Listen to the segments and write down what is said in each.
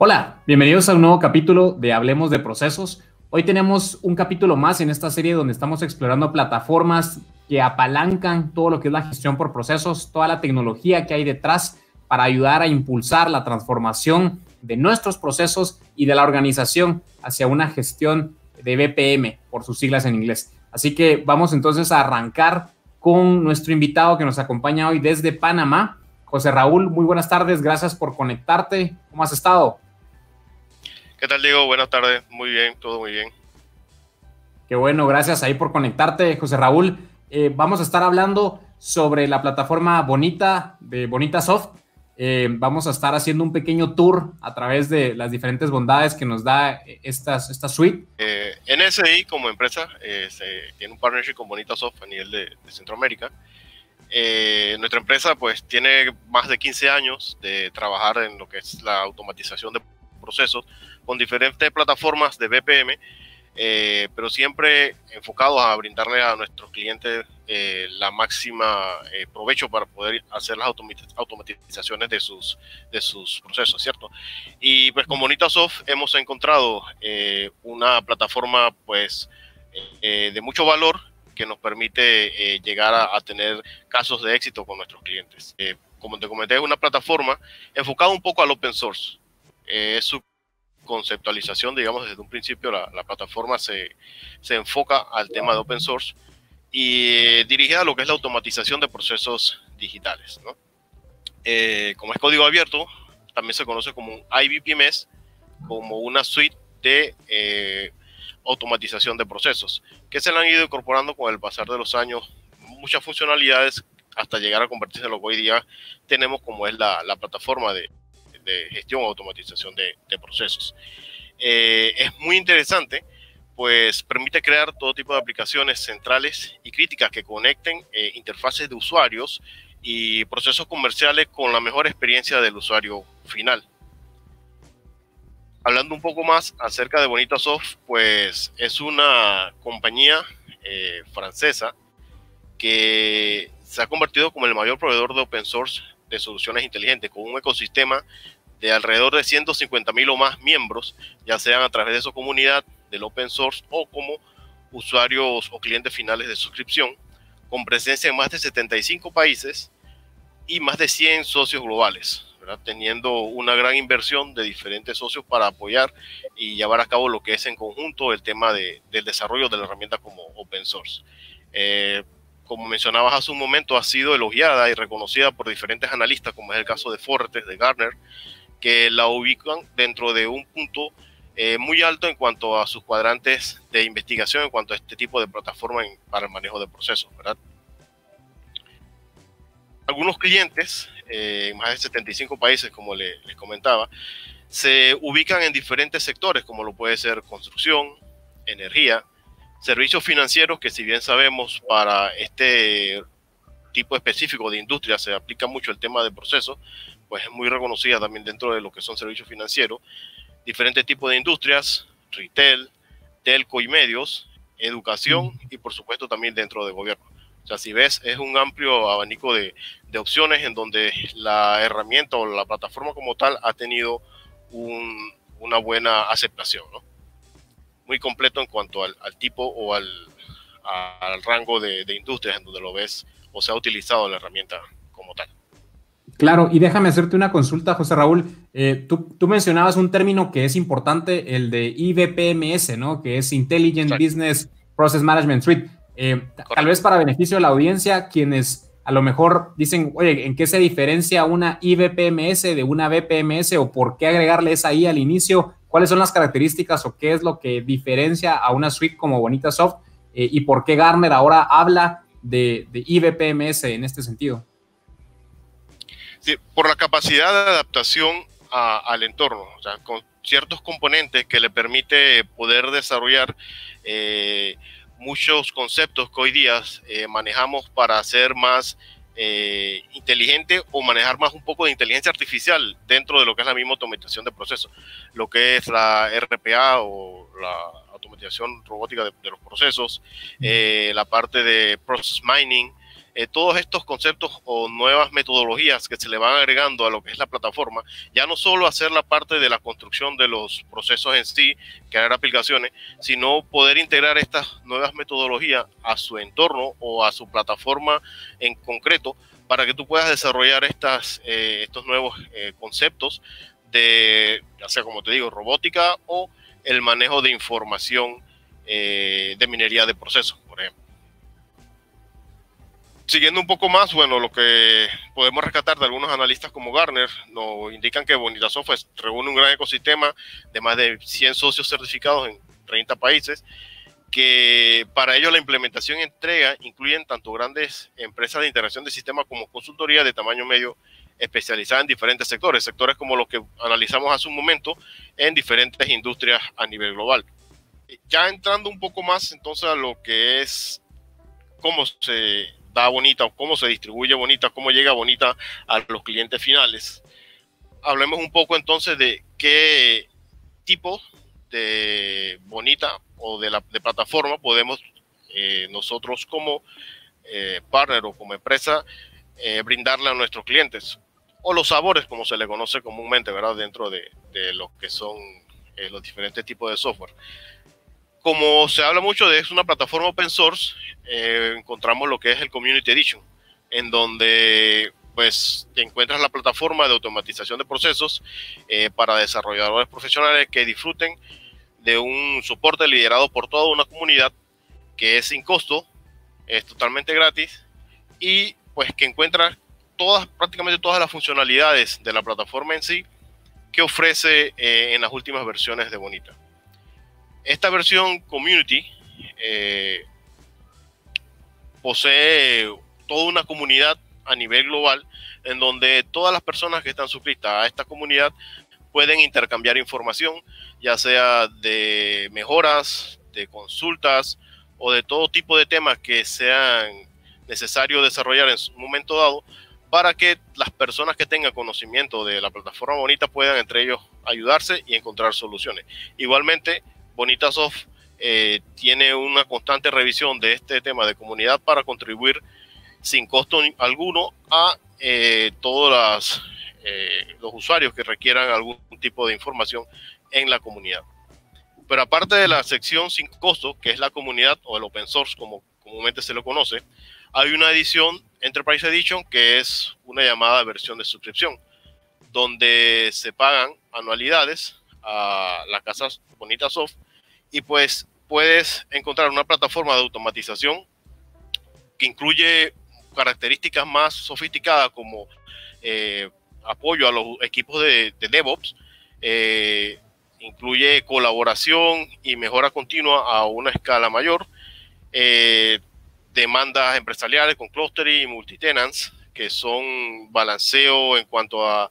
Hola, bienvenidos a un nuevo capítulo de Hablemos de Procesos. Hoy tenemos un capítulo más en esta serie donde estamos explorando plataformas que apalancan todo lo que es la gestión por procesos, toda la tecnología que hay detrás para ayudar a impulsar la transformación de nuestros procesos y de la organización hacia una gestión de BPM, por sus siglas en inglés. Así que vamos entonces a arrancar con nuestro invitado que nos acompaña hoy desde Panamá, José Raúl. Muy buenas tardes, gracias por conectarte. ¿Cómo has estado? ¿Qué tal, Diego? Buenas tardes. Muy bien, todo muy bien. Qué bueno, gracias ahí por conectarte, José Raúl. Eh, vamos a estar hablando sobre la plataforma Bonita de Bonita Soft. Eh, vamos a estar haciendo un pequeño tour a través de las diferentes bondades que nos da esta, esta suite. Eh, NSI como empresa tiene un partnership con Bonita Soft a nivel de, de Centroamérica. nuestra empresa pues tiene más de 15 años de trabajar en lo que es la automatización de procesos con diferentes plataformas de BPM, eh, pero siempre enfocados a brindarle a nuestros clientes eh, la máxima eh, provecho para poder hacer las automatizaciones de sus, de sus procesos, ¿cierto? Y pues con Bonitasoft hemos encontrado una plataforma pues de mucho valor que nos permite llegar a, a, tener casos de éxito con nuestros clientes. como te comenté, es una plataforma enfocada un poco al open source. Es su conceptualización, digamos, desde un principio la, plataforma se, se, enfoca al tema de open source y dirigida a lo que es la automatización de procesos digitales. Eh, como es código abierto, también se conoce como un IBPMS, como una suite de eh, automatización de procesos, que se le han ido incorporando con el pasar de los años muchas funcionalidades hasta llegar a convertirse en lo que hoy día tenemos como es la, la plataforma de, de gestión o automatización de, procesos. Eh, es muy interesante, pues permite crear todo tipo de aplicaciones centrales y críticas que conecten eh, interfaces de usuarios y procesos comerciales con la mejor experiencia del usuario final. Hablando un poco más acerca de Bonita Soft, pues es una compañía eh, francesa que se ha convertido como el mayor proveedor de open source de soluciones inteligentes, con un ecosistema de alrededor de 150 mil o más miembros, ya sean a través de su comunidad del open source o como usuarios o clientes finales de suscripción, con presencia en más de 75 países y más de 100 socios globales, teniendo una gran inversión de diferentes socios para apoyar y llevar a cabo lo que es en conjunto el tema de, del desarrollo de la herramienta como open source. Eh, como mencionabas hace un momento, ha sido elogiada y reconocida por diferentes analistas, como es el caso de Fortes, de Garner, que la ubican dentro de un punto eh, muy alto en cuanto a sus cuadrantes de investigación, en cuanto a este tipo de plataforma para el manejo de procesos. Algunos clientes, eh, más de 75 países, como les comentaba, se ubican en diferentes sectores, como lo puede ser construcción, energía, servicios financieros, que si bien sabemos para este tipo específico de industria se aplica mucho el tema de procesos, pues es muy reconocida también dentro de lo que son servicios financieros, diferentes tipos de industrias, retail, telco y medios, educación y por supuesto también dentro del gobierno. O sea, si ves, es un amplio abanico de, de opciones en donde la herramienta o la plataforma como tal ha tenido un, una buena aceptación, ¿no? Muy completo en cuanto al, al tipo o al, al rango de, de industrias en donde lo ves o se ha utilizado la herramienta como tal. Claro, y déjame hacerte una consulta, José Raúl. Eh, tú, tú, mencionabas un término que es importante, el de IBPMS, ¿no? Que es Intelligent Business Process Management Suite. Eh, tal vez para beneficio de la audiencia, quienes a lo mejor dicen, oye, ¿en qué se diferencia una IBPMS de una BPMS o por qué agregarle esa I al inicio? ¿Cuáles son las características o qué es lo que diferencia a una suite como Bonita Soft? Eh, ¿Y por qué Garner ahora habla de, de IBPMS en este sentido? Por la capacidad de adaptación al entorno, o sea, con ciertos componentes que le permite poder desarrollar eh, muchos conceptos que hoy día eh, manejamos para ser más eh, inteligente o manejar más un poco de inteligencia artificial dentro de lo que es la misma automatización de procesos, lo que es la RPA o la automatización robótica de, de los procesos, la parte de process mining, eh, todos estos conceptos o nuevas metodologías que se le van agregando a lo que es la plataforma, ya no solo hacer la parte de la construcción de los procesos en sí, crear aplicaciones, sino poder integrar estas nuevas metodologías a su entorno o a su plataforma en concreto para que tú puedas desarrollar estas, eh, estos nuevos eh, conceptos de, ya sea como te digo, robótica o el manejo de información de minería de procesos, siguiendo un poco más, bueno, lo que podemos rescatar de algunos analistas como Garner nos indican que Bonita Software reúne un gran ecosistema de más de 100 socios certificados en 30 países, que para ello la implementación y entrega incluyen tanto grandes empresas de integración de sistemas como consultoría de tamaño medio especializada en diferentes sectores, sectores como los que analizamos hace un momento en diferentes industrias a nivel global. Ya entrando un poco más entonces a lo que es cómo se Bonita o cómo se distribuye Bonita, cómo llega Bonita a los clientes finales. Hablemos un poco entonces de qué tipo de Bonita o de, la, de plataforma podemos eh, nosotros como eh, partner o como empresa eh, brindarle a nuestros clientes. O los sabores como se le conoce comúnmente verdad dentro de, de lo que son los diferentes tipos de software como se habla mucho de es una plataforma open source, eh, encontramos lo que es el Community Edition, en donde pues encuentras la plataforma de automatización de procesos eh, para desarrolladores profesionales que disfruten de un soporte liderado por toda una comunidad que es sin costo, es totalmente gratis y pues que encuentra todas, prácticamente todas las funcionalidades de la plataforma en sí que ofrece eh, en las últimas versiones de Bonita. Esta versión Community eh, posee toda una comunidad a nivel global en donde todas las personas que están suscritas a esta comunidad pueden intercambiar información, ya sea de mejoras, de consultas o de todo tipo de temas que sean necesarios desarrollar en un momento dado para que las personas que tengan conocimiento de la plataforma bonita puedan entre ellos ayudarse y encontrar soluciones. Igualmente, Bonitasoft eh, tiene una constante revisión de este tema de comunidad para contribuir sin costo alguno a eh, todos eh, los usuarios que requieran algún tipo de información en la comunidad. Pero aparte de la sección sin costo, que es la comunidad o el open source como comúnmente se lo conoce, hay una edición Enterprise Edition que es una llamada versión de suscripción, donde se pagan anualidades a la casa Bonita Soft y pues puedes encontrar una plataforma de automatización que incluye características más sofisticadas como eh, apoyo a los equipos de, DevOps, eh, incluye colaboración y mejora continua a una escala mayor, eh, demandas empresariales con clustering y multitenants, que son balanceo en cuanto a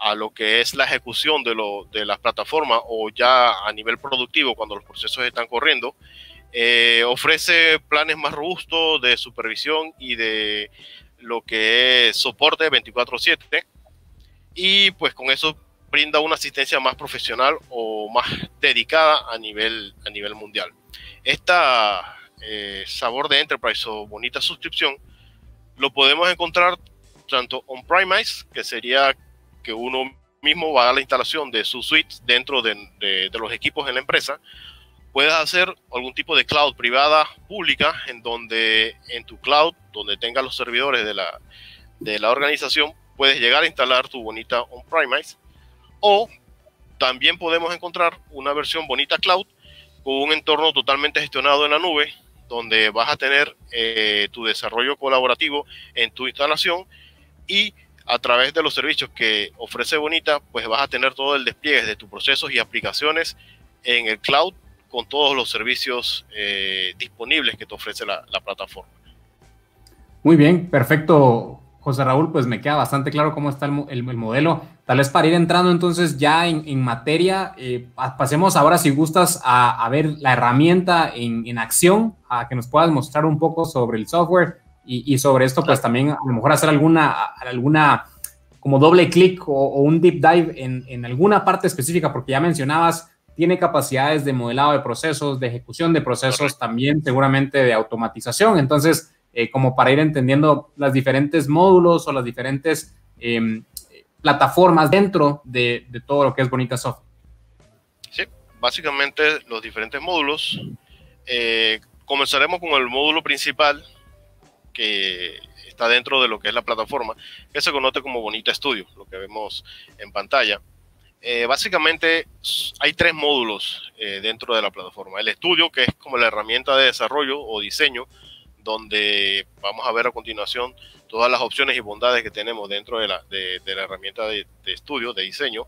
a lo que es la ejecución de, lo, de las plataformas o ya a nivel productivo cuando los procesos están corriendo, eh, ofrece planes más robustos de supervisión y de lo que es soporte 24/7 y pues con eso brinda una asistencia más profesional o más dedicada a nivel, a nivel mundial. Esta eh, sabor de Enterprise o bonita suscripción lo podemos encontrar tanto on-premise, que sería que uno mismo va a la instalación de su suite dentro de, los equipos en la empresa, puedes hacer algún tipo de cloud privada pública en donde en tu cloud, donde tengas los servidores de la, de la organización, puedes llegar a instalar tu bonita on-premise. O también podemos encontrar una versión bonita cloud con un entorno totalmente gestionado en la nube donde vas a tener eh, tu desarrollo colaborativo en tu instalación y a través de los servicios que ofrece Bonita, pues vas a tener todo el despliegue de tus procesos y aplicaciones en el cloud con todos los servicios eh, disponibles que te ofrece la, plataforma. Muy bien, perfecto, José Raúl, pues me queda bastante claro cómo está el, modelo. Tal vez para ir entrando entonces ya en, materia, eh, pasemos ahora, si gustas, a, ver la herramienta en, en, acción, a que nos puedas mostrar un poco sobre el software y, sobre esto, pues también a lo mejor hacer alguna, alguna como doble clic o, un deep dive en, en, alguna parte específica, porque ya mencionabas, tiene capacidades de modelado de procesos, de ejecución de procesos, también seguramente de automatización. Entonces, eh, como para ir entendiendo las diferentes módulos o las diferentes em, plataformas dentro de, todo lo que es Bonita Soft. Sí, básicamente los diferentes módulos. Eh, comenzaremos con el módulo principal que está dentro de lo que es la plataforma, que se conoce como Bonita Studio, lo que vemos en pantalla. Eh, básicamente hay tres módulos eh, dentro de la plataforma. El estudio, que es como la herramienta de desarrollo o diseño, donde vamos a ver a continuación todas las opciones y bondades que tenemos dentro de la, herramienta de, estudio, de diseño.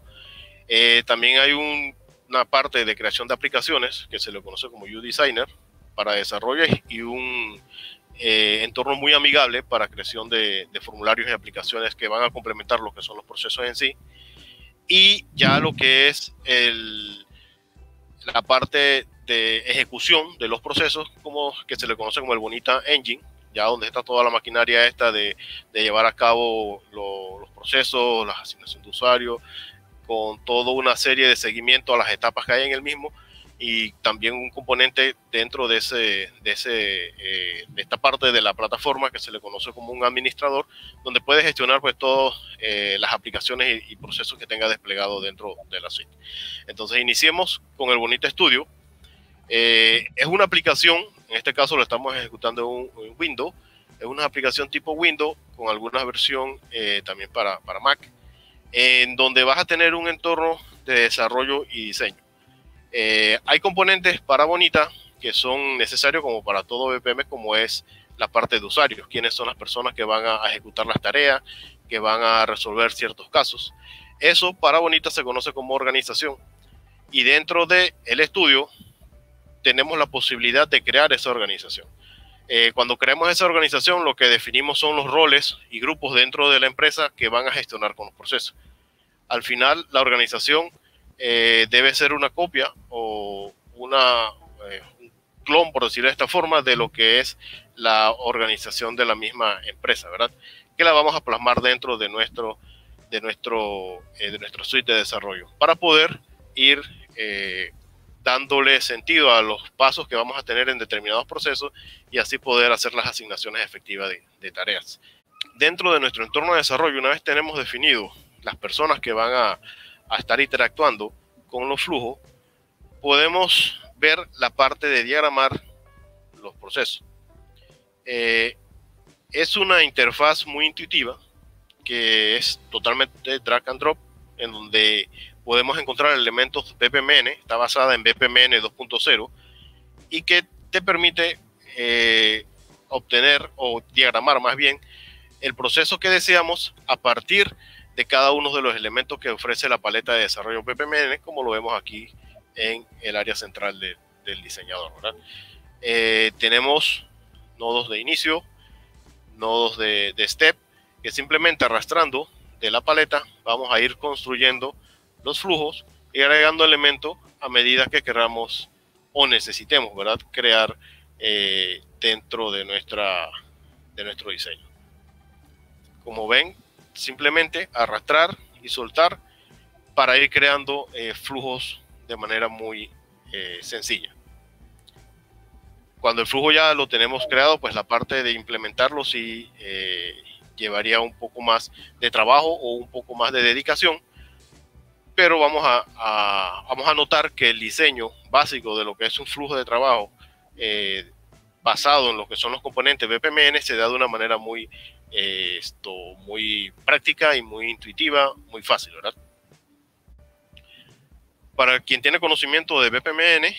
Eh, también hay una parte de creación de aplicaciones que se le conoce como U-Designer para desarrollo y un entorno muy amigable para creación de, formularios y aplicaciones que van a complementar lo que son los procesos en sí. Y ya lo que es la parte de ejecución de los procesos, como que se le conoce como el Bonita Engine, ya donde está toda la maquinaria esta de, de llevar a cabo los procesos, las asignaciones de usuario, con toda una serie de seguimiento a las etapas que hay en el mismo y también un componente dentro de, ese, de, ese, eh, de esta parte de la plataforma que se le conoce como un administrador, donde puede gestionar pues todas eh, las aplicaciones y, procesos que tenga desplegado dentro de la suite. Entonces iniciemos con el Bonita Studio. Eh, es una aplicación, en este caso lo estamos ejecutando en, en Windows, es una aplicación tipo Windows con alguna versión también para, para Mac, en donde vas a tener un entorno de desarrollo y diseño. Eh, hay componentes para Bonita que son necesarios como para todo BPM, como es la parte de usuarios, quiénes son las personas que van a ejecutar las tareas, que van a resolver ciertos casos. Eso para Bonita se conoce como organización. Y dentro del el estudio tenemos la posibilidad de crear esa organización. Eh, cuando creamos esa organización, lo que definimos son los roles y grupos dentro de la empresa que van a gestionar con los procesos. Al final, la organización eh, debe ser una copia o una, eh, un clon, por decirlo de esta forma, de lo que es la organización de la misma empresa, ¿verdad? Que la vamos a plasmar dentro de nuestro, de nuestro, eh, de nuestro suite de desarrollo para poder ir dándole sentido a los pasos que vamos a tener en determinados procesos y así poder hacer las asignaciones efectivas de, de tareas. Dentro de nuestro entorno de desarrollo, una vez tenemos definido las personas que van a, a estar interactuando con los flujos, podemos ver la parte de diagramar los procesos. Eh, es una interfaz muy intuitiva que es totalmente drag and drop, en donde podemos encontrar elementos BPMN, está basada en BPMN 2.0 y que te permite eh, obtener o diagramar más bien el proceso que deseamos a partir de de cada uno de los elementos que ofrece la paleta de desarrollo PPMN, como lo vemos aquí en el área central del diseñador. Eh, tenemos nodos de inicio, nodos de, step, que simplemente arrastrando de la paleta vamos a ir construyendo los flujos y agregando elementos a medida que queramos o necesitemos, ¿verdad? Crear eh, dentro de, nuestra, de nuestro diseño. Como ven, simplemente arrastrar y soltar para ir creando eh, flujos de manera muy eh, sencilla. Cuando el flujo ya lo tenemos creado, pues la parte de implementarlo sí eh, llevaría un poco más de trabajo o un poco más de dedicación, pero vamos a, vamos a notar que el diseño básico de lo que es un flujo de trabajo basado en lo que son los componentes BPMN se da de una manera muy esto muy práctica y muy intuitiva, muy fácil, ¿verdad? Para quien tiene conocimiento de BPMN,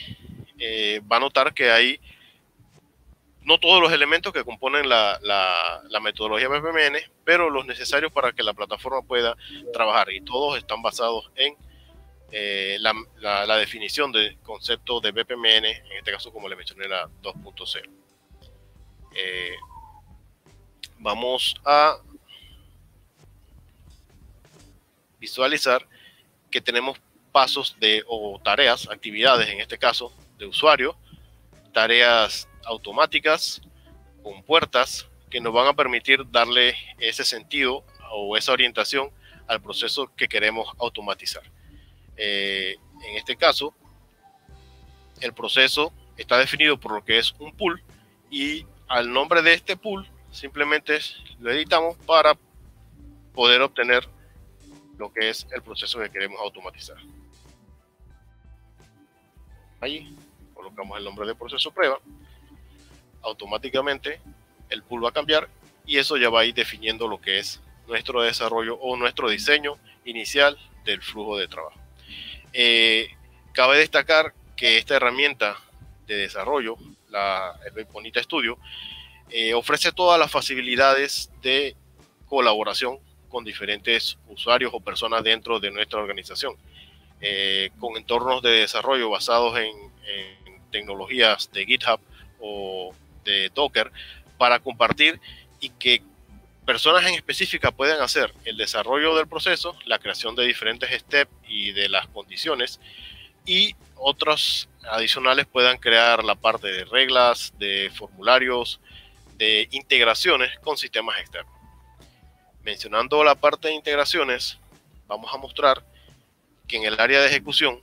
eh, va a notar que hay no todos los elementos que componen la, metodología BPMN, pero los necesarios para que la plataforma pueda trabajar y todos están basados en eh, la, definición del concepto de BPMN, en este caso como le mencioné la 2.0. Eh, vamos a visualizar que tenemos pasos de o tareas, actividades en este caso de usuario, tareas automáticas con puertas que nos van a permitir darle ese sentido o esa orientación al proceso que queremos automatizar. Eh, en este caso, el proceso está definido por lo que es un pool y al nombre de este pool, simplemente lo editamos para poder obtener lo que es el proceso que queremos automatizar. Ahí colocamos el nombre de proceso prueba. Automáticamente el pool va a cambiar y eso ya va a ir definiendo lo que es nuestro desarrollo o nuestro diseño inicial del flujo de trabajo. Eh, cabe destacar que esta herramienta de desarrollo, la, el Bonita Studio, eh, ofrece todas las facilidades de colaboración con diferentes usuarios o personas dentro de nuestra organización, eh, con entornos de desarrollo basados en, en tecnologías de GitHub o de Docker para compartir y que personas en específica puedan hacer el desarrollo del proceso, la creación de diferentes steps y de las condiciones, y otros adicionales puedan crear la parte de reglas, de formularios, de integraciones con sistemas externos. Mencionando la parte de integraciones, vamos a mostrar que en el área de ejecución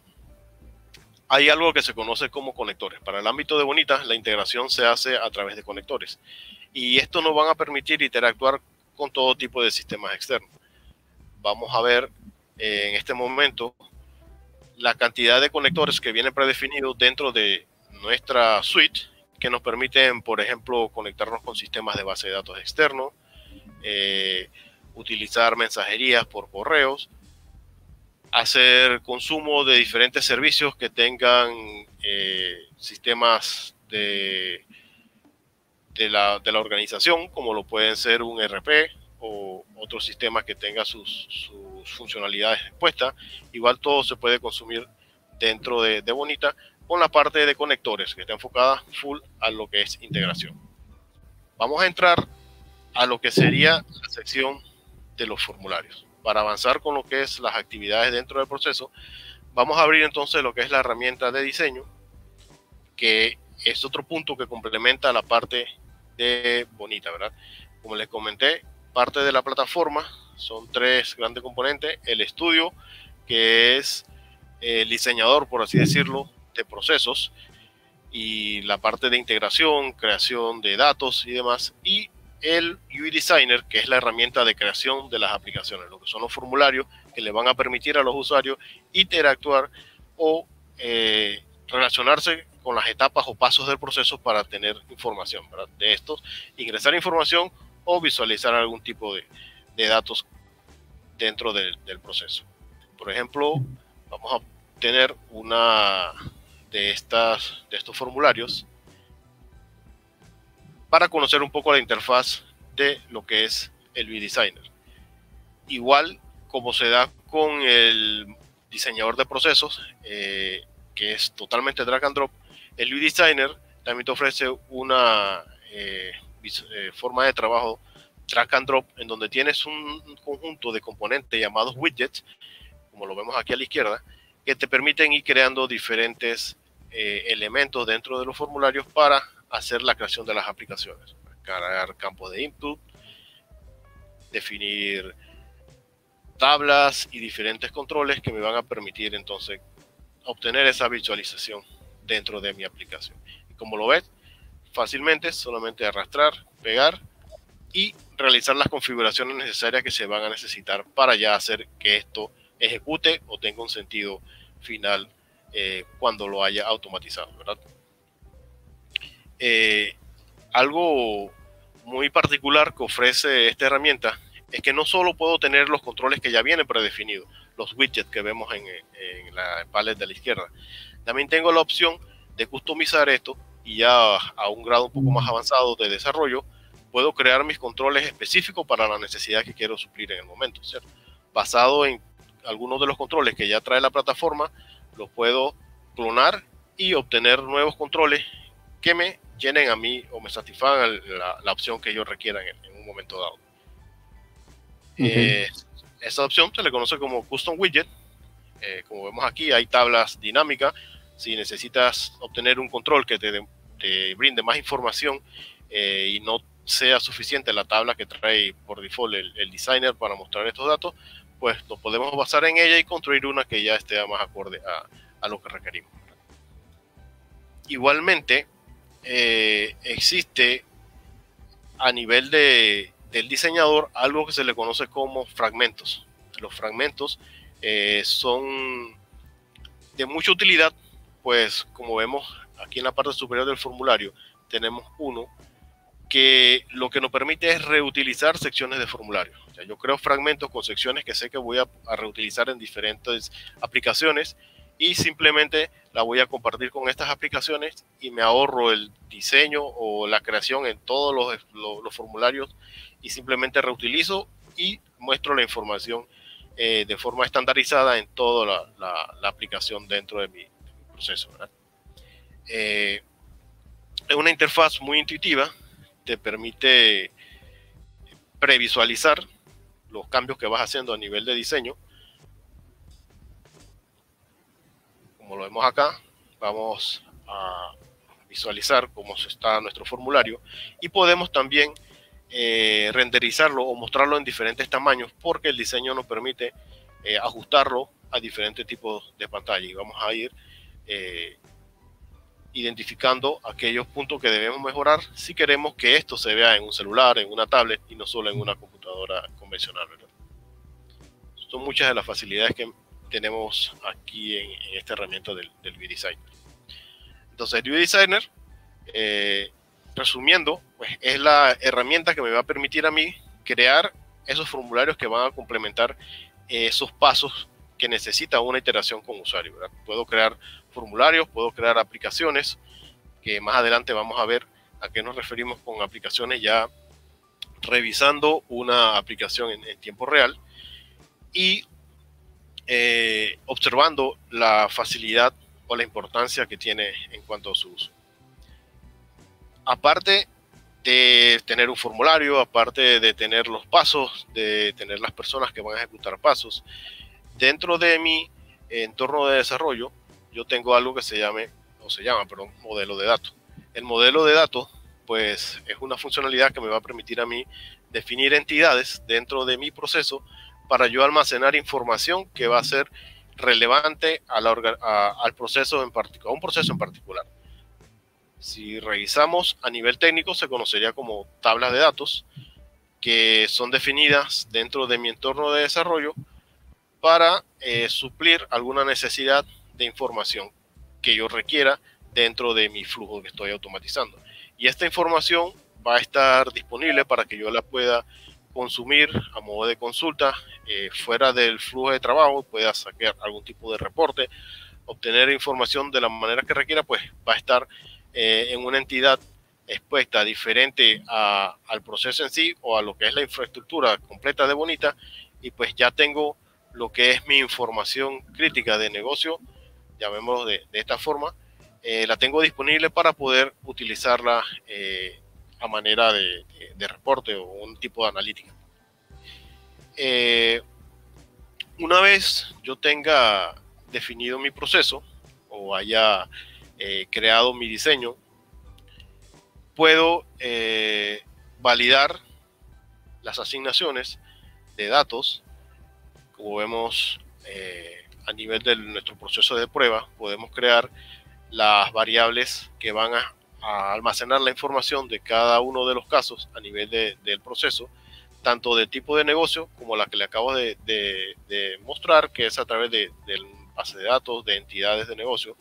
hay algo que se conoce como conectores. Para el ámbito de Bonita, la integración se hace a través de conectores. Y esto nos van a permitir interactuar con todo tipo de sistemas externos. Vamos a ver eh, en este momento la cantidad de conectores que vienen predefinidos dentro de nuestra suite que nos permiten, por ejemplo, conectarnos con sistemas de base de datos externos, eh, utilizar mensajerías por correos, hacer consumo de diferentes servicios que tengan eh, sistemas de, de, la, de, la, organización, como lo pueden ser un RP o otros sistemas que tengan sus, sus funcionalidades expuestas. Igual todo se puede consumir dentro de, de Bonita con la parte de conectores, que está enfocada full a lo que es integración. Vamos a entrar a lo que sería la sección de los formularios para avanzar con lo que es las actividades dentro del proceso, vamos a abrir entonces lo que es la herramienta de diseño, que es otro punto que complementa la parte de Bonita, ¿verdad? Como les comenté, parte de la plataforma son tres grandes componentes. El estudio, que es el diseñador, por así decirlo, de procesos, y la parte de integración, creación de datos y demás, y el UI Designer, que es la herramienta de creación de las aplicaciones, lo que son los formularios que le van a permitir a los usuarios interactuar o eh, relacionarse con las etapas o pasos del proceso para tener información de estos, ingresar información o visualizar algún tipo de, datos dentro del proceso. Por ejemplo, vamos a tener una de, estas, de estos formularios para conocer un poco la interfaz de lo que es el V-Designer. Igual como se da con el diseñador de procesos, eh, que es totalmente drag and drop, el V-Designer también te ofrece una eh, eh, forma de trabajo drag and drop en donde tienes un conjunto de componentes llamados widgets, como lo vemos aquí a la izquierda, que te permiten ir creando diferentes elementos dentro de los formularios para hacer la creación de las aplicaciones, cargar campos de input, definir tablas y diferentes controles que me van a permitir entonces obtener esa visualización dentro de mi aplicación. Y como lo ves, fácilmente solamente arrastrar, pegar y realizar las configuraciones necesarias que se van a necesitar para ya hacer que esto ejecute o tenga un sentido final eh, cuando lo haya automatizado, ¿verdad? Eh, algo muy particular que ofrece esta herramienta es que no solo puedo tener los controles que ya vienen predefinidos, los widgets que vemos en, la paleta de la izquierda, también tengo la opción de customizar esto y ya a un grado un poco más avanzado de desarrollo, puedo crear mis controles específicos para la necesidad que quiero suplir en el momento, ¿cierto? Basado en algunos de los controles que ya trae la plataforma, los puedo clonar y obtener nuevos controles que me llenen a mí o me satisfagan la, opción que yo requiera en, un momento dado. Eh, esta opción se le conoce como Custom Widget. Eh, como vemos aquí, hay tablas dinámicas. Si necesitas obtener un control que te, te brinde más información eh, y no sea suficiente la tabla que trae por default el, designer para mostrar estos datos, pues nos podemos basar en ella y construir una que ya esté más acorde a, a lo que requerimos. Igualmente, eh, existe a nivel de, del diseñador algo que se le conoce como fragmentos. Los fragmentos eh, son de mucha utilidad, pues como vemos aquí en la parte superior del formulario, tenemos uno que lo que nos permite es reutilizar secciones de formulario. Yo creo fragmentos con secciones que sé que voy a, a, reutilizar en diferentes aplicaciones y simplemente la voy a compartir con estas aplicaciones y me ahorro el diseño o la creación en todos los, los, formularios y simplemente reutilizo y muestro la información eh, de forma estandarizada en toda la, la, aplicación dentro de mi, proceso. Eh, es una interfaz muy intuitiva, te permite previsualizar los cambios que vas haciendo a nivel de diseño. Como lo vemos acá, vamos a visualizar cómo está nuestro formulario y podemos también eh, renderizarlo o mostrarlo en diferentes tamaños porque el diseño nos permite eh, ajustarlo a diferentes tipos de pantalla. Y vamos a ir eh, identificando aquellos puntos que debemos mejorar si queremos que esto se vea en un celular, en una tablet y no solo en una computadora convencional. Son muchas de las facilidades que tenemos aquí en, esta herramienta del, del Designer. Entonces, el Designer, eh, resumiendo, pues es la herramienta que me va a permitir a mí crear esos formularios que van a complementar esos pasos que necesita una iteración con usuario. Puedo crear formularios, puedo crear aplicaciones, que más adelante vamos a ver a qué nos referimos con aplicaciones ya revisando una aplicación en, en tiempo real y eh, observando la facilidad o la importancia que tiene en cuanto a su uso. Aparte de tener un formulario, aparte de tener los pasos, de tener las personas que van a ejecutar pasos, dentro de mi entorno de desarrollo, yo tengo algo que se llame, o se llama, perdón, modelo de datos. El modelo de datos, pues, es una funcionalidad que me va a permitir a mí definir entidades dentro de mi proceso para yo almacenar información que va a ser relevante al proceso en particular, a un proceso en particular. Si revisamos a nivel técnico, se conocería como tablas de datos que son definidas dentro de mi entorno de desarrollo para eh, suplir alguna necesidad de información que yo requiera dentro de mi flujo que estoy automatizando. Y esta información va a estar disponible para que yo la pueda consumir a modo de consulta eh, fuera del flujo de trabajo, pueda sacar algún tipo de reporte, obtener información de la manera que requiera, pues va a estar eh, en una entidad expuesta diferente al proceso en sí o a lo que es la infraestructura completa de Bonita y pues ya tengo lo que es mi información crítica de negocio, llamémoslo de, de esta forma, eh, la tengo disponible para poder utilizarla a manera de, reporte o un tipo de analítica. Eh, una vez yo tenga definido mi proceso o haya eh, creado mi diseño, puedo eh, validar las asignaciones de datos. Como vemos a nivel de nuestro proceso de prueba, podemos crear las variables que van a almacenar la información de cada uno de los casos a nivel del proceso, tanto de tipo de negocio como la que le acabo de, mostrar, que es a través del base de datos de entidades de negocio.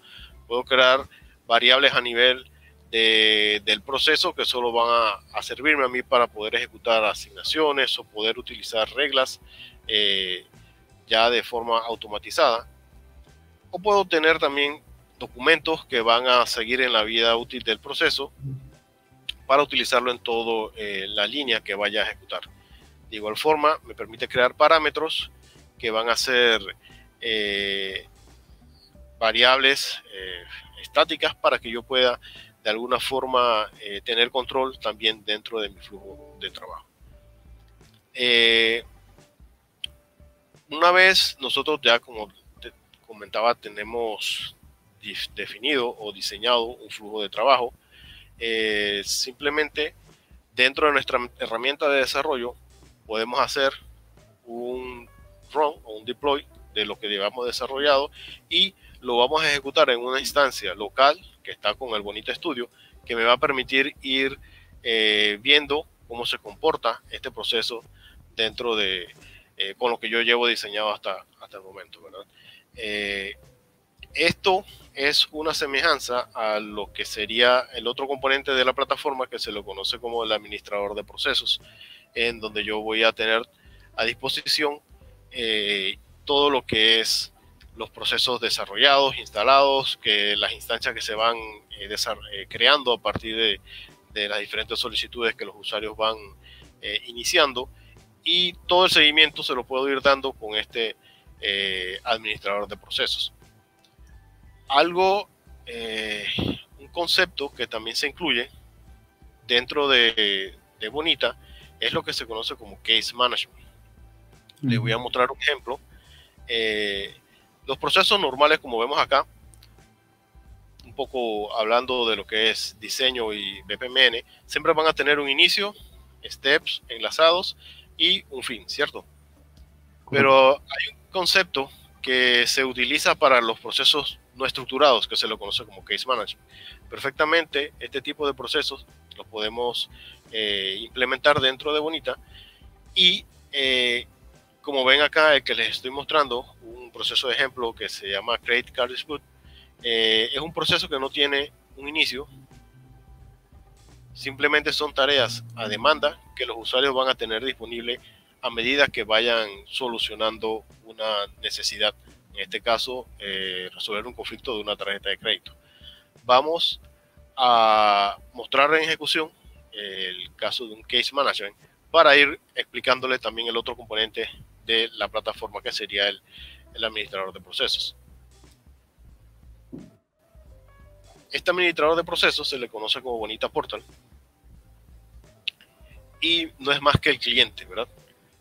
Puedo crear variables a nivel del proceso que solo van a, servirme a mí para poder ejecutar asignaciones o poder utilizar reglas eh, ya de forma automatizada. O puedo tener también documentos que van a seguir en la vida útil del proceso para utilizarlo en toda eh, la línea que vaya a ejecutar. De igual forma, me permite crear parámetros que van a ser eh, variables eh, estáticas para que yo pueda de alguna forma tener control también dentro de mi flujo de trabajo. Una vez nosotros ya como comentaba tenemos definido o diseñado un flujo de trabajo. Eh, simplemente dentro de nuestra herramienta de desarrollo podemos hacer un run o un deploy de lo que llevamos desarrollado y lo vamos a ejecutar en una instancia local que está con el Bonita Studio que me va a permitir ir eh, viendo cómo se comporta este proceso dentro de, eh, con lo que yo llevo diseñado hasta, hasta el momento, ¿verdad? Eh, esto es una semejanza a lo que sería el otro componente de la plataforma que se lo conoce como el administrador de procesos, en donde yo voy a tener a disposición eh, todo lo que es los procesos desarrollados, instalados, que las instancias que se van eh, eh, creando a partir de, las diferentes solicitudes que los usuarios van iniciando y todo el seguimiento se lo puedo ir dando con este administrador de procesos. Algo, un concepto que también se incluye dentro de, de Bonita es lo que se conoce como case management. Les voy a mostrar un ejemplo. Eh, los procesos normales, como vemos acá, un poco hablando de lo que es diseño y BPMN, siempre van a tener un inicio, steps enlazados y un fin, ¿cierto? Pero hay un concepto que se utiliza para los procesos no estructurados, que se lo conoce como case management. Perfectamente, este tipo de procesos los podemos eh, implementar dentro de Bonita y eh, como ven acá, el que les estoy mostrando, un proceso de ejemplo que se llama Credit Card Dispute, eh, es un proceso que no tiene un inicio, simplemente son tareas a demanda que los usuarios van a tener disponible a medida que vayan solucionando una necesidad, en este caso, eh, resolver un conflicto de una tarjeta de crédito. Vamos a mostrar en ejecución el caso de un case management para ir explicándole también el otro componente de la plataforma que sería el, administrador de procesos. Este administrador de procesos se le conoce como Bonita Portal y no es más que el cliente, ¿verdad?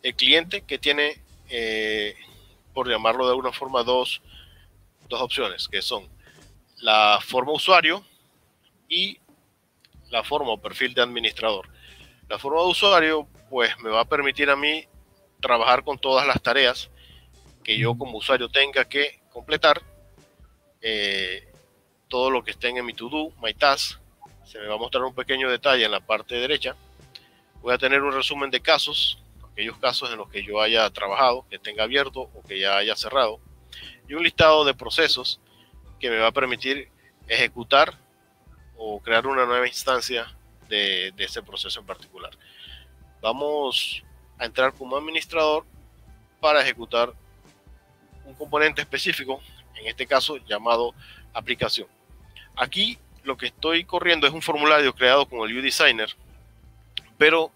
El cliente que tiene, eh, por llamarlo de alguna forma, dos, dos opciones, que son la forma usuario y la forma o perfil de administrador. La forma de usuario, pues me va a permitir a mí trabajar con todas las tareas que yo como usuario tenga que completar. Eh, todo lo que estén en mi to-do, my task. Se me va a mostrar un pequeño detalle en la parte derecha. Voy a tener un resumen de casos, aquellos casos en los que yo haya trabajado, que tenga abierto o que ya haya cerrado. Y un listado de procesos que me va a permitir ejecutar o crear una nueva instancia de, ese proceso en particular. Vamos a entrar como administrador para ejecutar un componente específico, en este caso llamado aplicación. Aquí lo que estoy corriendo es un formulario creado con el UDesigner, pero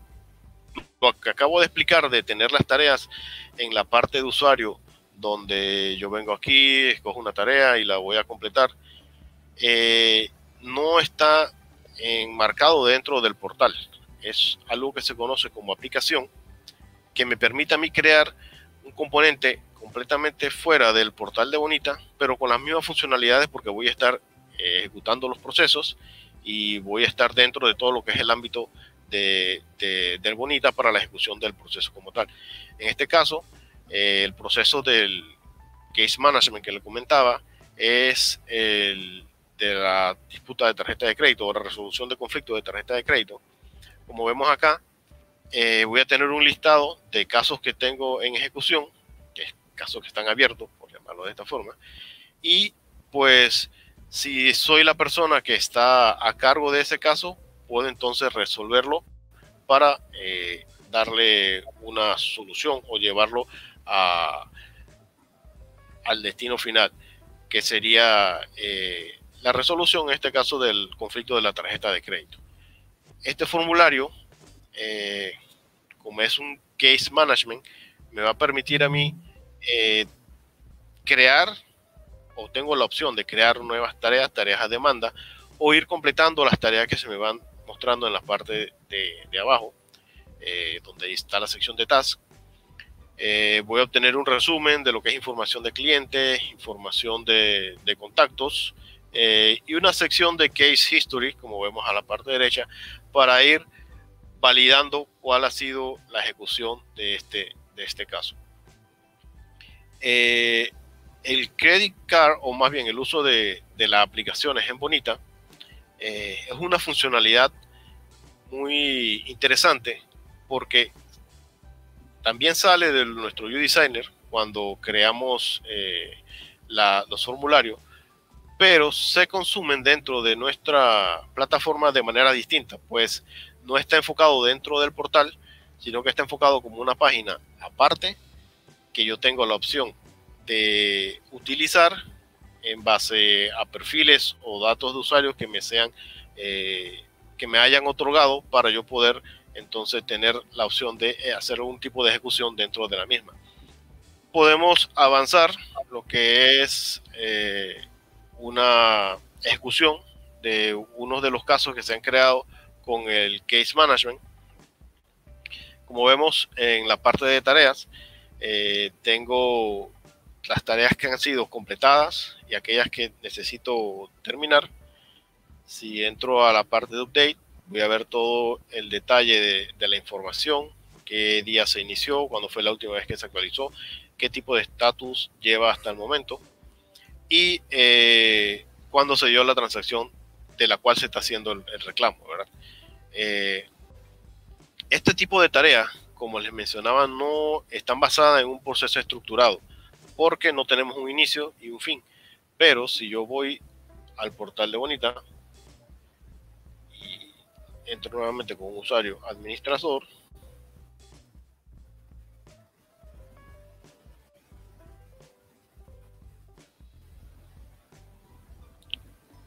lo que acabo de explicar de tener las tareas en la parte de usuario, donde yo vengo aquí, escojo una tarea y la voy a completar, eh, no está enmarcado dentro del portal. Es algo que se conoce como aplicación que me permita a mí crear un componente completamente fuera del portal de Bonita, pero con las mismas funcionalidades porque voy a estar eh, ejecutando los procesos y voy a estar dentro de todo lo que es el ámbito de, del Bonita para la ejecución del proceso como tal. En este caso, eh, el proceso del case management que le comentaba es el de la disputa de tarjeta de crédito o la resolución de conflicto de tarjeta de crédito. Como vemos acá, eh, voy a tener un listado de casos que tengo en ejecución, que es casos que están abiertos, por llamarlo de esta forma, y pues si soy la persona que está a cargo de ese caso, puedo entonces resolverlo para eh, darle una solución o llevarlo al destino final, que sería eh, la resolución, en este caso, del conflicto de la tarjeta de crédito. Este formulario eh, como es un case management, me va a permitir a mí crear o tengo la opción de crear nuevas tareas, tareas a demanda, o ir completando las tareas que se me van mostrando en la parte de, abajo, eh, donde está la sección de task. voy a obtener un resumen de lo que es información de clientes, información de, de contactos y una sección de case history, como vemos a la parte derecha, para ir validando cuál ha sido la ejecución de este, de este caso. Eh, el credit card, o más bien el uso de, de las aplicaciones en Bonita, eh, es una funcionalidad muy interesante porque también sale de nuestro U-Designer cuando creamos eh, los formularios, pero se consumen dentro de nuestra plataforma de manera distinta, pues no está enfocado dentro del portal, sino que está enfocado como una página aparte que yo tengo la opción de utilizar en base a perfiles o datos de usuarios que me sean eh, que me hayan otorgado para yo poder entonces tener la opción de eh, hacer algún tipo de ejecución dentro de la misma. Podemos avanzar lo que es eh, una ejecución de uno de los casos que se han creado con el case management. Como vemos en la parte de tareas, tengo las tareas que han sido completadas y aquellas que necesito terminar. Si entro a la parte de update, voy a ver todo el detalle de, la información, qué día se inició, cuándo fue la última vez que se actualizó, qué tipo de estatus lleva hasta el momento y eh, cuándo se dio la transacción de la cual se está haciendo el, reclamo, eh, este tipo de tareas, como les mencionaba, no están basadas en un proceso estructurado porque no tenemos un inicio y un fin. Pero si yo voy al portal de Bonita y entro nuevamente con un usuario administrador,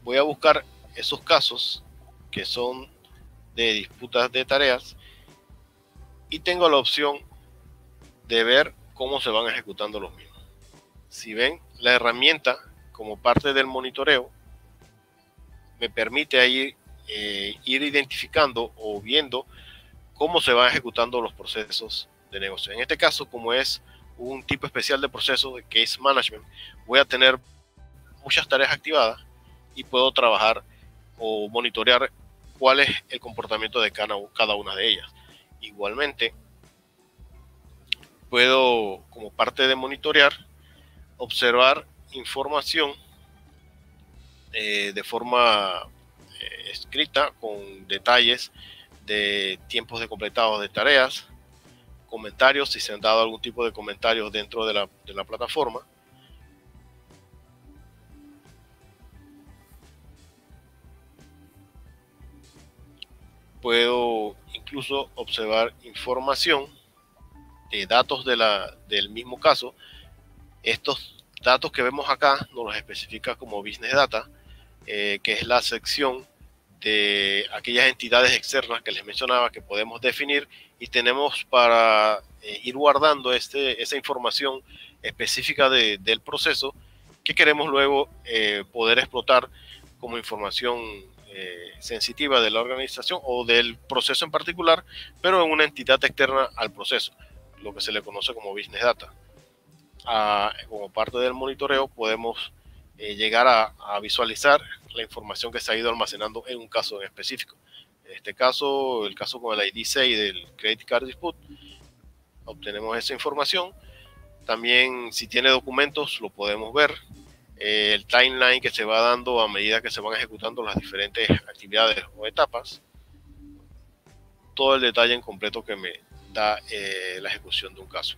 voy a buscar esos casos que son de disputas de tareas y tengo la opción de ver cómo se van ejecutando los mismos si ven, la herramienta como parte del monitoreo me permite ahí eh, ir identificando o viendo cómo se van ejecutando los procesos de negocio. En este caso, como es un tipo especial de proceso de case management, voy a tener muchas tareas activadas y puedo trabajar o monitorear cuál es el comportamiento de cada una de ellas. Igualmente, puedo, como parte de monitorear, observar información eh, de forma eh, escrita con detalles de tiempos de completados de tareas, comentarios, si se han dado algún tipo de comentarios dentro de la, de la plataforma. Puedo incluso observar información de datos de la, del mismo caso estos datos que vemos acá nos los especifica como Business Data, eh, que es la sección de aquellas entidades externas que les mencionaba que podemos definir y tenemos para eh, ir guardando este, esa información específica del proceso que queremos luego eh, poder explotar como información sensitiva de la organización o del proceso en particular, pero en una entidad externa al proceso, lo que se le conoce como Business Data como parte del monitoreo podemos eh, llegar a, visualizar la información que se ha ido almacenando en un caso en específico. En este caso, el caso con el ID 6 del Credit Card Dispute, obtenemos esa información. También si tiene documentos lo podemos ver. Eh, el timeline que se va dando a medida que se van ejecutando las diferentes actividades o etapas. Todo el detalle en completo que me da eh, la ejecución de un caso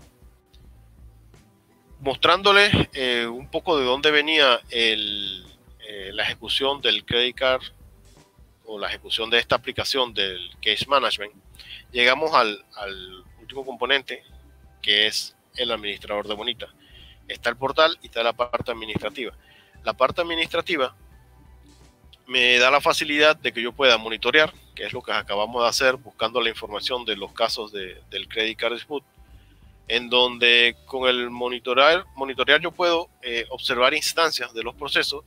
mostrándoles eh, un poco de dónde venía eh, la ejecución del credit card o la ejecución de esta aplicación del case management, llegamos al, al último componente que es el administrador de Bonita. Está el portal y está la parte administrativa. La parte administrativa me da la facilidad de que yo pueda monitorear, que es lo que acabamos de hacer, buscando la información de los casos de, del Credit Card Dispute, en donde con el monitorear, monitorear yo puedo eh, observar instancias de los procesos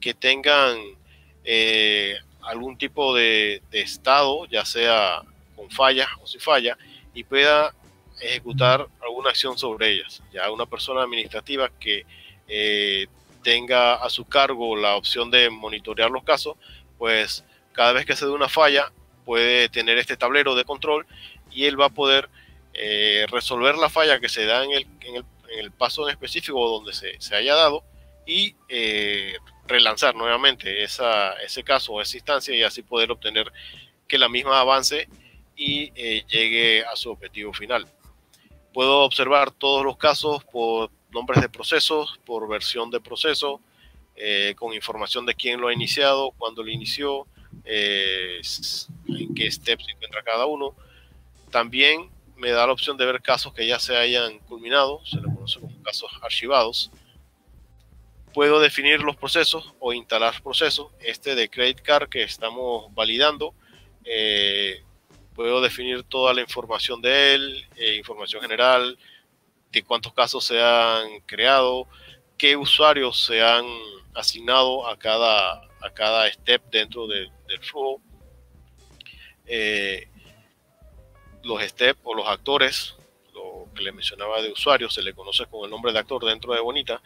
que tengan eh, algún tipo de, estado, ya sea con falla o sin falla, y pueda ejecutar alguna acción sobre ellas. Ya una persona administrativa que eh, tenga a su cargo la opción de monitorear los casos, pues cada vez que se dé una falla puede tener este tablero de control y él va a poder eh, resolver la falla que se da en el, en el, en el paso en específico donde se, se haya dado y eh, relanzar nuevamente esa, ese caso o esa instancia y así poder obtener que la misma avance y llegue a su objetivo final. Puedo observar todos los casos por nombres de procesos, por versión de proceso, con información de quién lo ha iniciado, cuándo lo inició, en qué step se encuentra cada uno. También me da la opción de ver casos que ya se hayan culminado, se les conoce como casos archivados. Puedo definir los procesos o instalar procesos. Este de Credit Card que estamos validando, eh, puedo definir toda la información de él, eh, información general, de cuántos casos se han creado, qué usuarios se han asignado a cada, a cada step dentro del flujo. Eh, los steps o los actores, lo que le mencionaba de usuarios, se le conoce con el nombre de actor dentro de Bonita,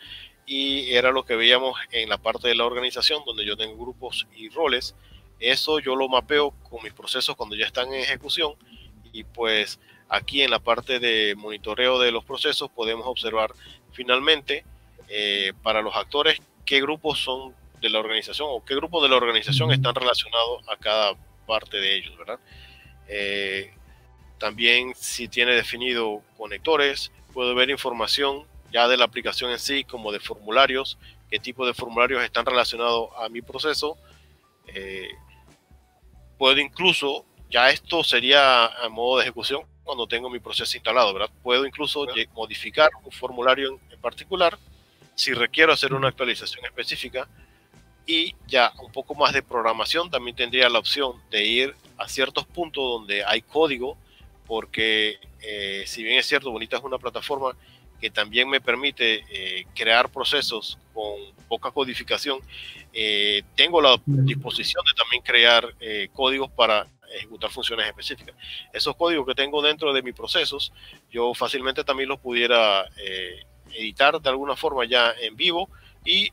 y era lo que veíamos en la parte de la organización, donde yo tengo grupos y roles. Eso yo lo mapeo con mis procesos cuando ya están en ejecución, y pues aquí en la parte de monitoreo de los procesos podemos observar finalmente eh, para los actores qué grupos son de la organización o qué grupos de la organización están relacionados a cada parte de ellos, ¿verdad? Eh, también si tiene definido conectores, puedo ver información ya de la aplicación en sí, como de formularios, qué tipo de formularios están relacionados a mi proceso. Eh, puedo incluso, ya esto sería a modo de ejecución cuando tengo mi proceso instalado, ¿verdad? Puedo incluso modificar un formulario en particular si requiero hacer una actualización específica y ya un poco más de programación también tendría la opción de ir a ciertos puntos donde hay código porque eh, si bien es cierto, Bonita es una plataforma que también me permite eh, crear procesos con poca codificación, eh, tengo la disposición de también crear códigos para ejecutar funciones específicas. Esos códigos que tengo dentro de mis procesos, yo fácilmente también los pudiera editar de alguna forma ya en vivo y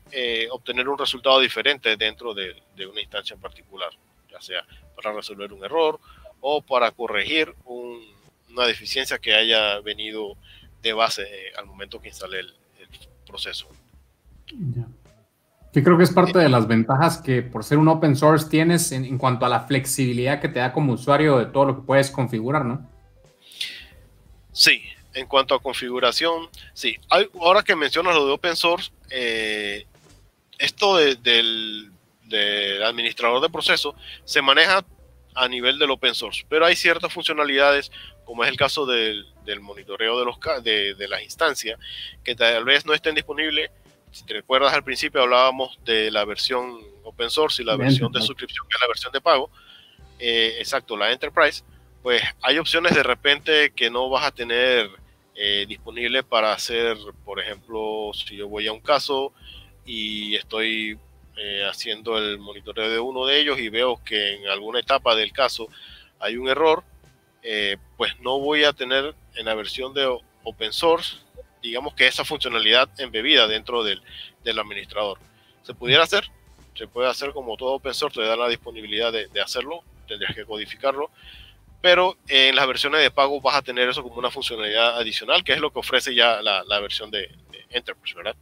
obtener un resultado diferente dentro de, de una instancia en particular, ya sea para resolver un error o para corregir una deficiencia que haya venido de base eh, al momento que instalé el, proceso. Yo creo que es parte de las ventajas que por ser un open source tienes en, cuanto a la flexibilidad que te da como usuario de todo lo que puedes configurar, ¿no? Sí, en cuanto a configuración, sí. ahora que mencionas lo de open source, eh, esto del, del administrador de procesos se maneja a nivel del open source, pero hay ciertas funcionalidades, como es el caso del, monitoreo de, los, de, de las instancias, que tal vez no estén disponibles. Si te recuerdas al principio hablábamos de la versión open source y la versión de suscripción, que es la versión de pago. Eh, exacto, la Enterprise. Pues hay opciones de repente que no vas a tener eh, disponible para hacer, por ejemplo, si yo voy a un caso y estoy eh, haciendo el monitoreo de uno de ellos y veo que en alguna etapa del caso hay un error, eh, pues no voy a tener en la versión de open source, digamos que esa funcionalidad embebida dentro del, administrador. ¿Se pudiera hacer? Se puede hacer como todo open source, te da la disponibilidad de, hacerlo, tendrías que codificarlo, pero en las versiones de pago vas a tener eso como una funcionalidad adicional, que es lo que ofrece ya la, versión de Enterprise, ¿verdad?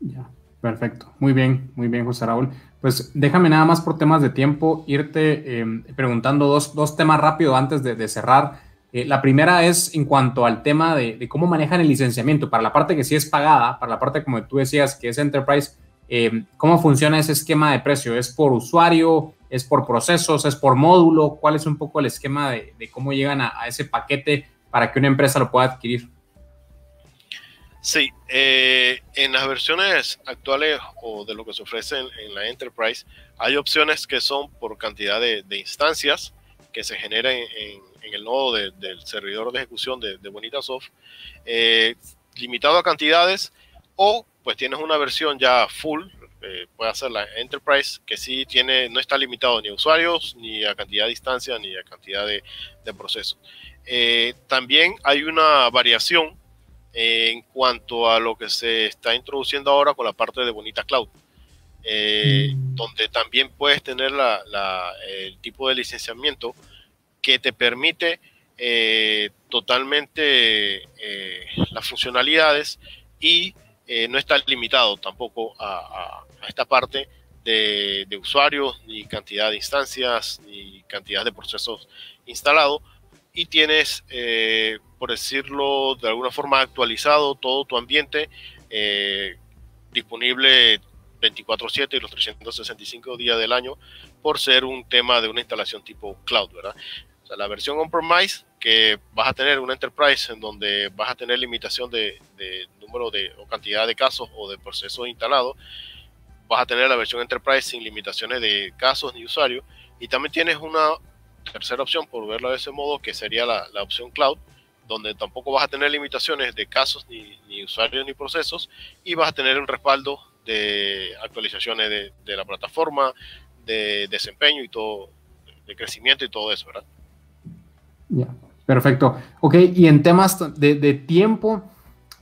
Ya. Perfecto, muy bien, muy bien, José Raúl. Pues déjame nada más por temas de tiempo irte em, preguntando dos, temas rápido antes de, cerrar. Eh, la primera es en cuanto al tema de, cómo manejan el licenciamiento. Para la parte que sí es pagada, para la parte como tú decías que es Enterprise, em, ¿cómo funciona ese esquema de precio? ¿Es por usuario? ¿Es por procesos? ¿Es por módulo? ¿Cuál es un poco el esquema de, cómo llegan a ese paquete para que una empresa lo pueda adquirir? Sí, eh, en las versiones actuales o de lo que se ofrece en, la Enterprise, hay opciones que son por cantidad de, instancias que se generan en, el nodo del servidor de ejecución de, de Bonitasoft, eh, limitado a cantidades, o pues tienes una versión ya full, eh, puede ser la Enterprise, que sí tiene, no está limitado ni a usuarios, ni a cantidad de instancias, ni a cantidad de, procesos. también hay una variación en cuanto a lo que se está introduciendo ahora con la parte de Bonita Cloud, eh, mm. donde también puedes tener el tipo de licenciamiento que te permite eh, totalmente eh, las funcionalidades y no está limitado tampoco a, esta parte de, usuarios, ni cantidad de instancias, ni cantidad de procesos instalados. Y tienes, por decirlo de alguna forma, actualizado todo tu ambiente eh, disponible 24/7 y los 365 días del año por ser un tema de una instalación tipo cloud, ¿verdad? O sea, la versión on-premise que vas a tener una enterprise en donde vas a tener limitación de, de número de o cantidad de casos o de procesos instalados, vas a tener la versión Enterprise sin limitaciones de casos ni usuarios. Y también tienes una tercera opción, por verlo de ese modo, que sería la, la opción Cloud, donde tampoco vas a tener limitaciones de casos ni, usuarios ni procesos y vas a tener un respaldo de actualizaciones de, la plataforma, de desempeño y todo, de crecimiento y todo eso, ¿verdad? Ya, perfecto. Ok, y en temas de, de tiempo,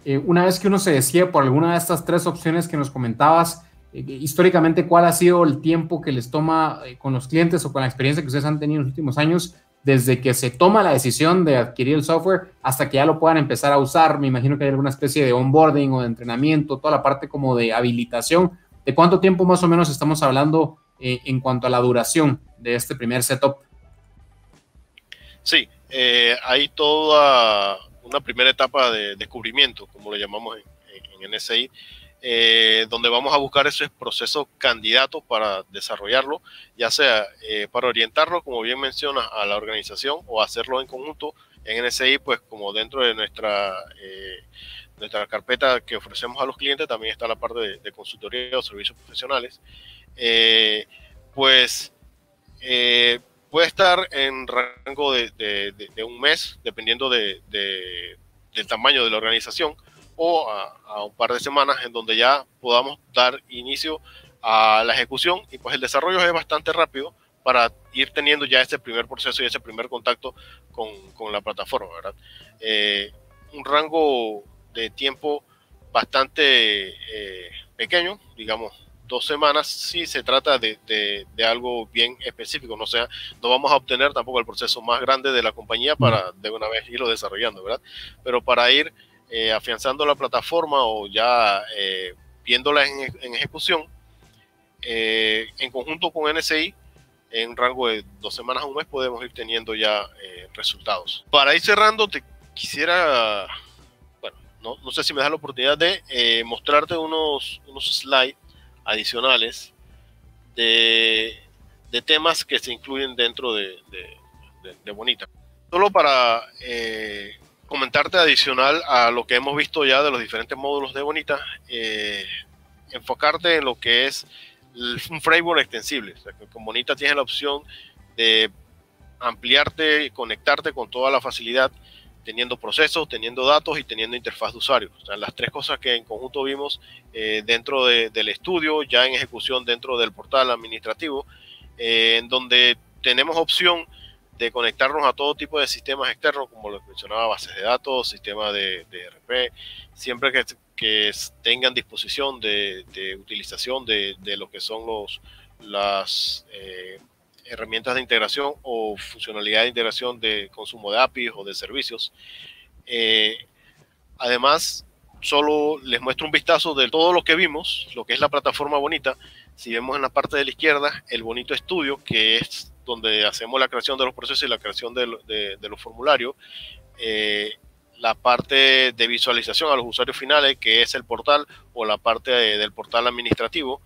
eh, una vez que uno se decide por alguna de estas tres opciones que nos comentabas, eh, históricamente cuál ha sido el tiempo que les toma eh, con los clientes o con la experiencia que ustedes han tenido en los últimos años desde que se toma la decisión de adquirir el software hasta que ya lo puedan empezar a usar. Me imagino que hay alguna especie de onboarding o de entrenamiento, toda la parte como de habilitación. ¿De cuánto tiempo más o menos estamos hablando eh, en cuanto a la duración de este primer setup? Sí, hay toda una primera etapa de descubrimiento, como lo llamamos en, en NSI, eh, donde vamos a buscar esos procesos candidatos para desarrollarlo, ya sea eh, para orientarlo, como bien menciona, a la organización o hacerlo en conjunto en NSI, pues como dentro de nuestra, eh, nuestra carpeta que ofrecemos a los clientes, también está la parte de, consultoría o servicios profesionales, pues puede estar en rango de, de un mes, dependiendo del tamaño de la organización o a, un par de semanas en donde ya podamos dar inicio a la ejecución y pues el desarrollo es bastante rápido para ir teniendo ya ese primer proceso y ese primer contacto con, con la plataforma, ¿verdad? Eh, un rango de tiempo bastante eh, pequeño, digamos dos semanas, si se trata de, de, de, algo bien específico, no sea, no vamos a obtener tampoco el proceso más grande de la compañía para de una vez irlo desarrollando, ¿verdad? Pero para ir eh, afianzando la plataforma o ya eh, viéndola en, ejecución, eh, en conjunto con NSI, en un rango de dos semanas a un mes podemos ir teniendo ya resultados. Para ir cerrando, te quisiera, bueno, no, no sé si me das la oportunidad de mostrarte unos, unos slides adicionales de, de, temas que se incluyen dentro de, de, de Bonita. Solo para comentarte adicional a lo que hemos visto ya de los diferentes módulos de Bonita, eh, enfocarte en lo que es un framework extensible. con Bonita tienes la opción de ampliarte y conectarte con toda la facilidad, teniendo procesos, teniendo datos y teniendo interfaz de usuario. Las tres cosas que en conjunto vimos eh, dentro del estudio, ya en ejecución dentro del portal administrativo, eh, en donde tenemos opción de conectarnos a todo tipo de sistemas externos, como les mencionaba, bases de datos, sistemas de, de RP, siempre que, que, tengan disposición de, de utilización de, de, lo que son los, las eh, herramientas de integración o funcionalidad de integración de consumo de APIs o de servicios. Eh, además, solo les muestro un vistazo de todo lo que vimos, lo que es la plataforma bonita. Si vemos en la parte de la izquierda, el bonito estudio, que es donde hacemos la creación de los procesos y la creación de, los formularios. Eh, la parte de visualización a los usuarios finales, que es el portal, o la parte del portal administrativo,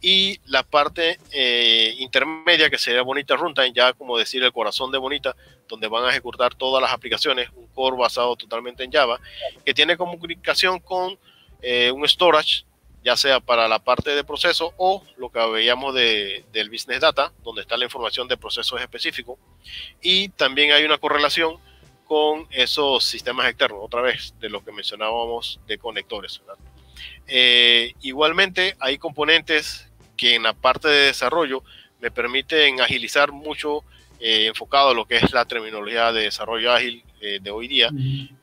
y la parte eh, intermedia, que sería Bonita Runtime, ya como decir el corazón de Bonita, donde van a ejecutar todas las aplicaciones, un core basado totalmente en Java, que tiene comunicación con eh, un storage ya sea para la parte de proceso o lo que veíamos de, del Business Data, donde está la información de procesos específicos. Y también hay una correlación con esos sistemas externos, otra vez, de lo que mencionábamos de conectores. Eh, igualmente, hay componentes que en la parte de desarrollo me permiten agilizar mucho eh, enfocado a lo que es la terminología de desarrollo ágil eh, de hoy día,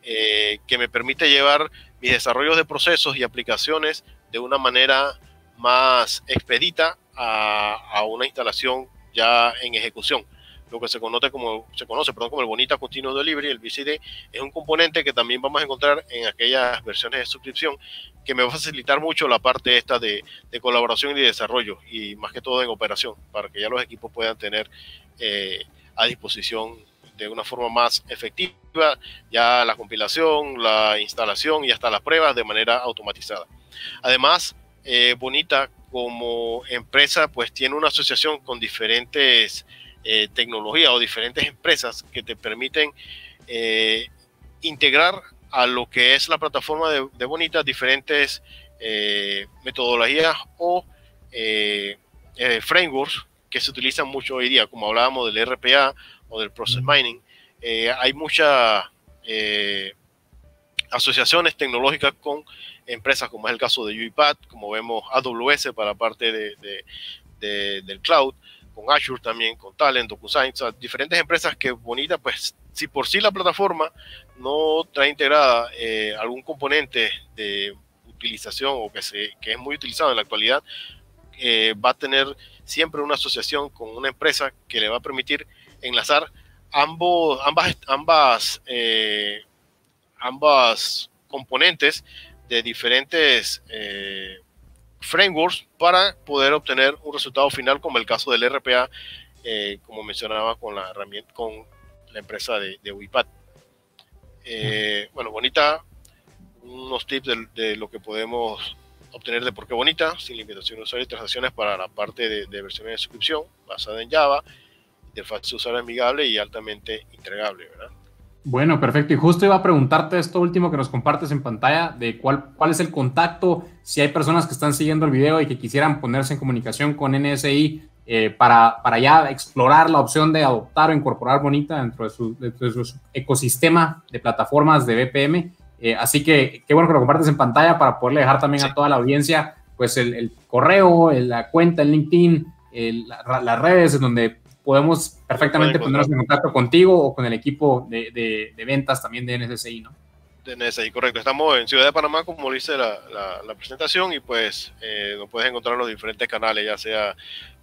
que me permite llevar mis desarrollos de procesos y aplicaciones de una manera más expedita a, una instalación ya en ejecución. lo que se conoce como, se conoce perdón, como el Bonita Continuous Delivery, el BCD, es un componente que también vamos a encontrar en aquellas versiones de suscripción que me va a facilitar mucho la parte esta de, de colaboración y desarrollo y más que todo en operación para que ya los equipos puedan tener eh, a disposición de una forma más efectiva ya la compilación, la instalación y hasta las pruebas de manera automatizada. Además, eh, Bonita como empresa pues tiene una asociación con diferentes eh, tecnologías o diferentes empresas que te permiten eh, integrar a lo que es la plataforma de, Bonita diferentes metodologías o frameworks que se utilizan mucho hoy día, como hablábamos del RPA o del Process Mining. hay muchas asociaciones tecnológicas con empresas como es el caso de UiPath, como vemos AWS para parte de, del cloud, con Azure también, con Talent, DocuSign, diferentes empresas que bonita, pues si por sí la plataforma no trae integrada eh, algún componente de utilización o que, se, que es muy utilizado en la actualidad, eh, va a tener siempre una asociación con una empresa que le va a permitir enlazar ambos, ambas, ambas, eh, ambas componentes de diferentes eh, frameworks para poder obtener un resultado final, como el caso del RPA, eh, como mencionaba con la herramienta, con la empresa de, de WIPAD. Eh, bueno, bonita, unos tips de, lo que podemos obtener de por qué bonita, sin limitación de usuario y transacciones para la parte de, de versiones de suscripción basada en Java, interfaz de usuario amigable y altamente entregable, ¿verdad? Bueno, perfecto. Y justo iba a preguntarte esto último que nos compartes en pantalla, de cuál, cuál es el contacto, si hay personas que están siguiendo el video y que quisieran ponerse en comunicación con NSI eh, para, para ya explorar la opción de adoptar o incorporar Bonita dentro de su, ecosistema de plataformas de BPM. Eh, así que qué bueno que lo compartes en pantalla para poderle dejar también a toda la audiencia pues el, correo, la cuenta, el LinkedIn, las redes en donde podemos perfectamente ponernos en contacto contigo o con el equipo de, ventas también de NSSI, ¿no? De NSSI, correcto. Estamos en Ciudad de Panamá, como dice la, la, presentación, y pues eh, nos puedes encontrar en los diferentes canales, ya sea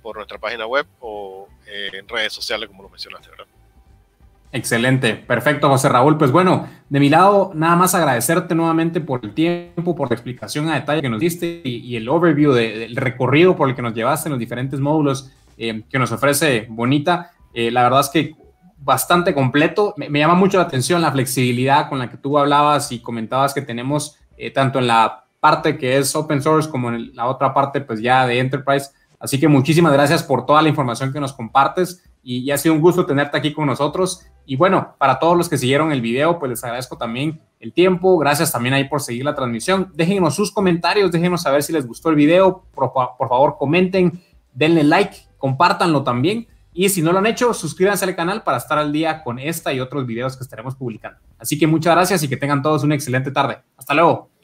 por nuestra página web o eh, en redes sociales, como lo mencionaste, ¿verdad? Excelente, perfecto, José Raúl. Pues bueno, de mi lado, nada más agradecerte nuevamente por el tiempo, por la explicación a detalle que nos diste y, el overview del recorrido por el que nos llevaste en los diferentes módulos eh, que nos ofrece Bonita. Eh, la verdad es que bastante completo. Me, llama mucho la atención la flexibilidad con la que tú hablabas y comentabas que tenemos eh, tanto en la parte que es open source como en la otra parte pues ya de enterprise. Así que muchísimas gracias por toda la información que nos compartes y, y, ha sido un gusto tenerte aquí con nosotros. Y bueno, para todos los que siguieron el video, pues les agradezco también el tiempo. Gracias también ahí por seguir la transmisión. Déjenos sus comentarios, déjenos saber si les gustó el video. Por, por favor, comenten, denle like compártanlo también. Y si no lo han hecho, suscríbanse al canal para estar al día con esta y otros videos que estaremos publicando. Así que muchas gracias y que tengan todos una excelente tarde. Hasta luego.